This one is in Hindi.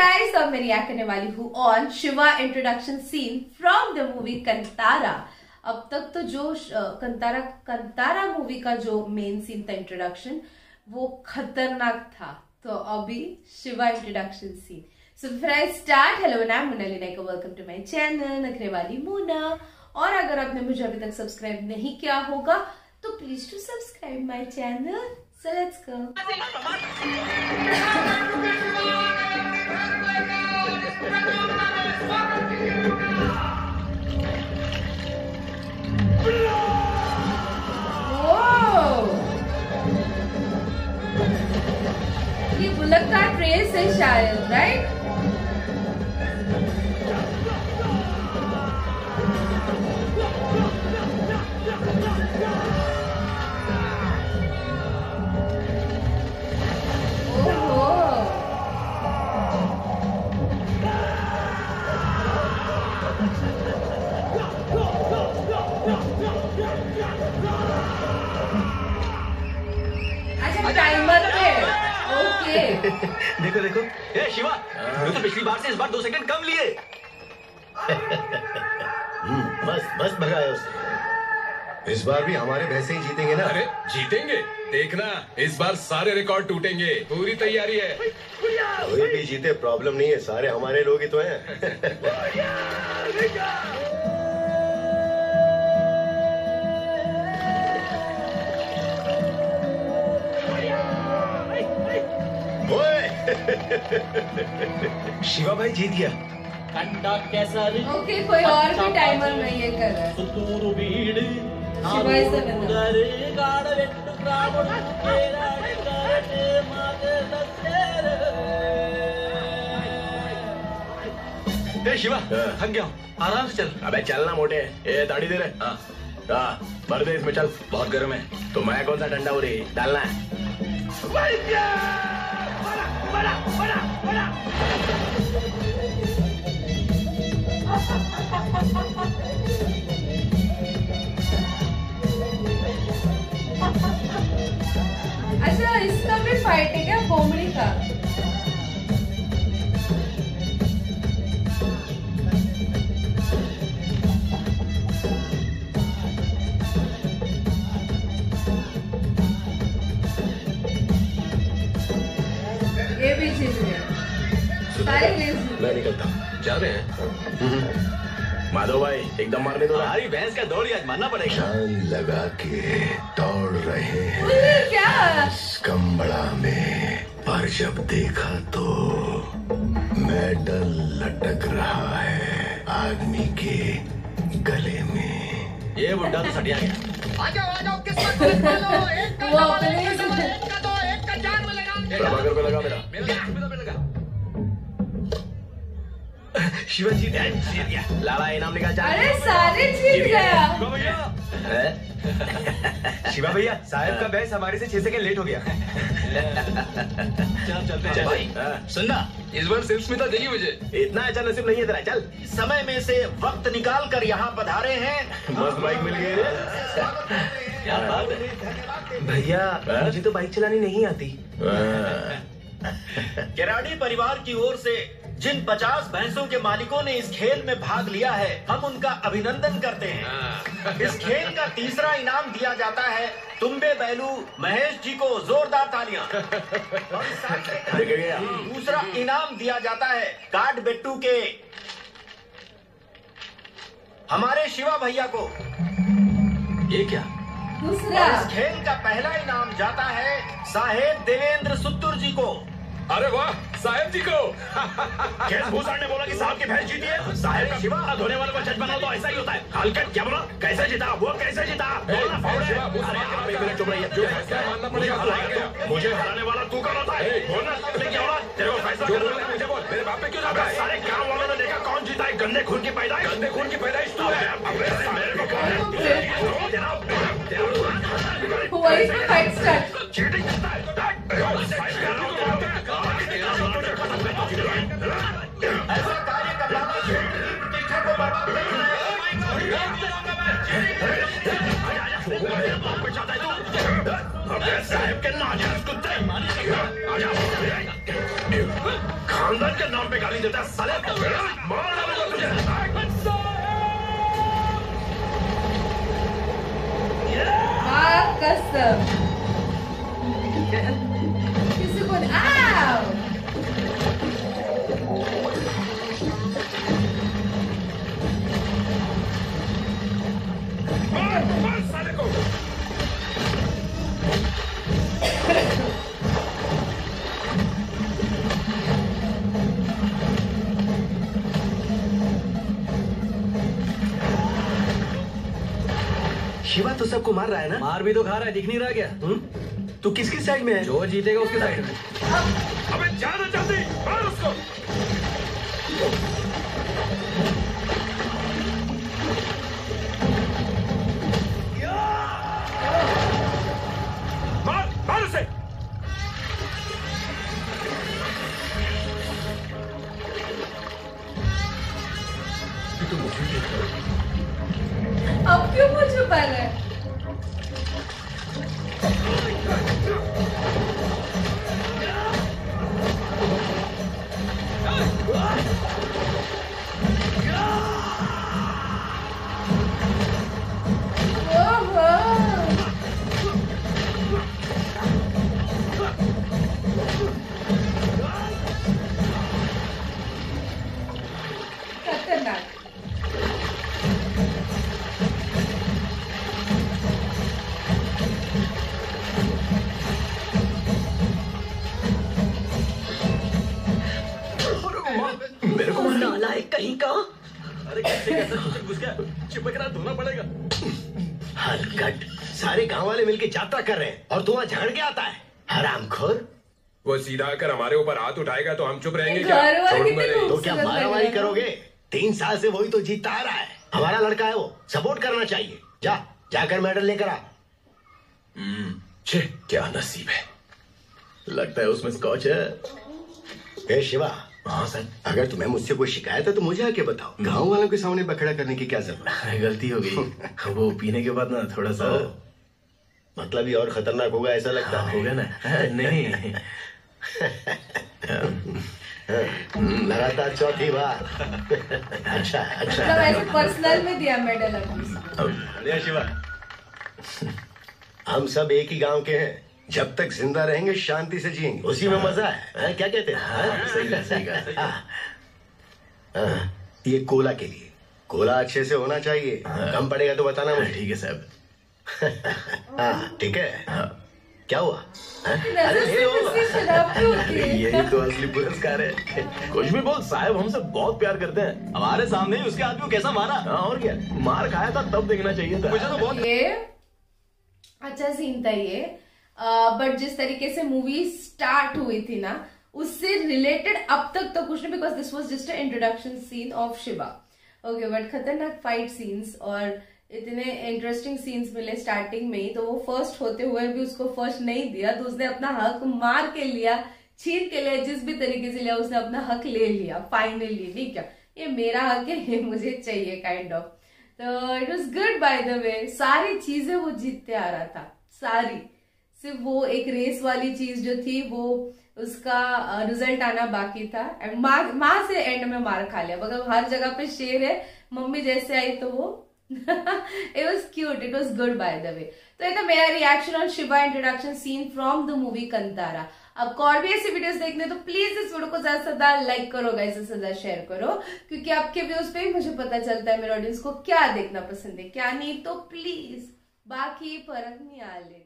गाइस अब मैं रिएक्ट करने वाली हूँ on Shiva introduction scene from the movie Kantara अब तक तो जो कंतारा कंतारा मूवी का जो मेन सीन था इंट्रोडक्शन वो खतरनाक था। तो अभी शिवा इंट्रोडक्शन सीन सो फिर आई स्टार्ट हेलो नाम Monali Naiko welcome to my channel Nakhre Wali Mona और अगर आपने मुझे अभी तक सब्सक्राइब नहीं किया होगा तो please to subscribe my channel so let's go ये बुलक का ट्रेस है शायद राइट देखो देखो। ए शिवा तूने तो पिछली बार से इस बार दो सेकंड कम लिए। बस बस भगाया उसने। इस बार भी हमारे भैंसे ही जीतेंगे ना। अरे जीतेंगे? देखना इस बार सारे रिकॉर्ड टूटेंगे। पूरी तैयारी है। कोई भी जीते प्रॉब्लम नहीं है। सारे हमारे लोग ही तो हैं। शिवा भाई जीत गया। ओके कोई और भी टाइमर कर रहा सुतूर शिवा से उधर गाड़ मागे ए शिवा हाँ। थक गया आराम से चल। अबे चलना मोटे। ए दाढ़ी दे रहे हाँ। हाँ दे इसमें चल। बहुत गर्म है। तो मैं कौन सा ठंडा हो रही डालना है? अच्छा इसका भी फाइट है क्या कोमड़ी का। मैं निकलता हूँ जा रहे हैं माधव भाई एकदम मारने दो हमारी भैंस का दौड़ आज मानना पड़ेगा। जान लगा के दौड़ रहे हैं। क्या? कंबड़ा में पर जब देखा तो मेडल लटक रहा है आदमी के गले में। ये बुड्ढा तो सटिया गया। प्रभाकर पे लगा मेरा। मेरा लगा, मेरा लगा। शिवा जीत गया लाला इनाम निकाल जा अरे सारे जीत गया। शिवा भैया साहब का भैंस हमारे से छह सेकंड लेट हो गया। चल चलते चल भाई हाँ, सुनना इस बार सिर्फ़ स्मिता देगी मुझे। इतना अच्छा नसीब नहीं है तेरा चल। समय में से वक्त निकाल कर यहाँ पधारे हैं। मस्त बाइक मिल गई क्या बात है। भैया हाँ? मुझे तो बाइक चलानी नहीं आती। हाँ, केराडी परिवार की ओर से जिन 50 भैंसों के मालिकों ने इस खेल में भाग लिया है हम उनका अभिनंदन करते हैं। इस खेल का तीसरा इनाम दिया जाता है तुम्बे बैलू महेश जी को जोरदार तालियाँ। दूसरा इनाम दिया जाता है काट बेट्टू के। हमारे शिवा भैया को। ये क्या? दूसरा। इस खेल का पहला इनाम जाता है साहेब देवेंद्र सुत्तुर जी को। अरे वाह! साहेब जी को। केस भूषण ने बोला कि साहब की भैंस जीती है। साहेब का शिवा धोने वाले को जज बनाओ तो ऐसा ही होता है। हलकट क्या बोला? कैसे जीता? वो कैसे जीता? बोलना फाउल है। शिवा, अरे आप के एक मिनट चुप रहिए। जो फैसला मानना पड़ेगा, मुझे हराने वाला तू कौन होता है? बोलना तुमने क्या बोला? तेरे को फैसला करना है मुझे बोल। मेरे बाप पे क्यों अबे जाता है? सारे गाँव वालों ने देखा कौन जीता है। गंदे खून की पैदाइश? गंदे खून की पैदाइश तू है। अबे मेरे को कौन है? तेरा तेरा वही फाइट स्टार्ट साहब के कुत्ते खानदान के नाम पे गाली देता साले कसम। किसी को आओ तो सबको मार रहा है ना? मार भी तो खा रहा है दिख नहीं रहा क्या? हम्म? तू किसकी साइड में है? जो जीतेगा उसके साइड में। अबे जाना जल्दी मार उसको। मार मार उसे। अब क्यों मुझे पहले? घुस गया चिपक रहा धोना पड़ेगा। हलकट सारे गाँव वाले मिलके यात्रा कर रहे हैं और तू वहाँ झाड़ के आता है। हरामखोर। वो सीधा आकर हमारे ऊपर हाथ उठाएगा तो हम चुप रहेंगे क्या? नहीं। तो क्या मारामारी करोगे? तीन साल से वही तो जीतता आ रहा है। हमारा लड़का है वो। सपोर्ट करना चाहिए। जा जाकर मेडल लेकर आ। छे क्या नसीब है। लगता है उसमें स्कॉच है। ए शिवा हाँ सर। अगर तुम्हें मुझसे कोई शिकायत है तो मुझे आके बताओ। गाँव वालों के सामने बखड़ा करने की क्या ज़रूरत है? गलती हो गई। वो पीने के बाद ना थोड़ा सा मतलब ये और खतरनाक होगा ऐसा लगता है होगा ना। नहीं। लगातार चौथी बार। अच्छा अच्छा। मतलब ऐसे पर्सनल में दिया मेडल शिवा। हम सब एक ही गाँव के हैं। जब तक ज़िंदा रहेंगे शांति से जिएँगे। उसी में मज़ा है हैं? क्या कहते हैं? हाँ? सही कहा सही कहा हाँ। हाँ, ये कोला के लिए। कोला अच्छे से होना चाहिए। कम पड़ेगा तो बताना मुझे। ठीक है साहब। हाँ ठीक है? क्या हुआ? अरे ले लो है? यही तो असली पुरस्कार है। कुछ भी बोल साहब हमसे बहुत प्यार करते हैं। हमारे सामने ही उसके आदमी को कैसा मारा? हाँ और क्या? मार खाया था तब देखना चाहिए था। मुझे तो बहुत ये अच्छा सीन था ये। बट जिस तरीके से मूवी स्टार्ट हुई थी ना, उससे रिलेटेड अब तक तो कुछ नहीं because this was just introduction scene of Shiva okay but खतरनाक फाइट सीन्स और इतने इंटरेस्टिंग सीन्स मिले स्टार्टिंग में ही तो वो फ़र्स्ट होते हुए भी उसको फ़र्स्ट नहीं दिया तो उसने अपना हक मार के लिया, छीन के लिया, जिस भी तरीके से लिया, उसने अपना हक ले लिया फाइनली ठीक है? ये मेरा हक है मुझे चाहिए काइंड ऑफ़ तो it was good by the way सारी चीज़ें वो जीतते आ रहा था, सारी। सिर्फ़ वो एक रेस वाली चीज़ जो थी, वो उसका रिज़ल्ट आना बाकी था। एंड माँ माँ से एंड में मार खा लिया। मतलब हर जगह पे शेर है, मम्मी जैसे आई तो वो। It was cute it was good by the way तो ये था मेरा reaction on Shiva introduction scene from the movie Kantara अब और भी ऐसी वीडियोस देखने तो प्लीज़ इस वीडियो को ज़्यादा से ज़्यादा लाइक करो गाइस से ज़्यादा शेयर करो। क्योंकि आपके व्यूज़ पे ही मुझे पता चलता है, मेरे ऑडियंस को क्या देखना पसंद है, क्या नहीं तो प्लीज़ बाकी फ़र्क नहीं आ ले